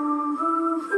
Oh.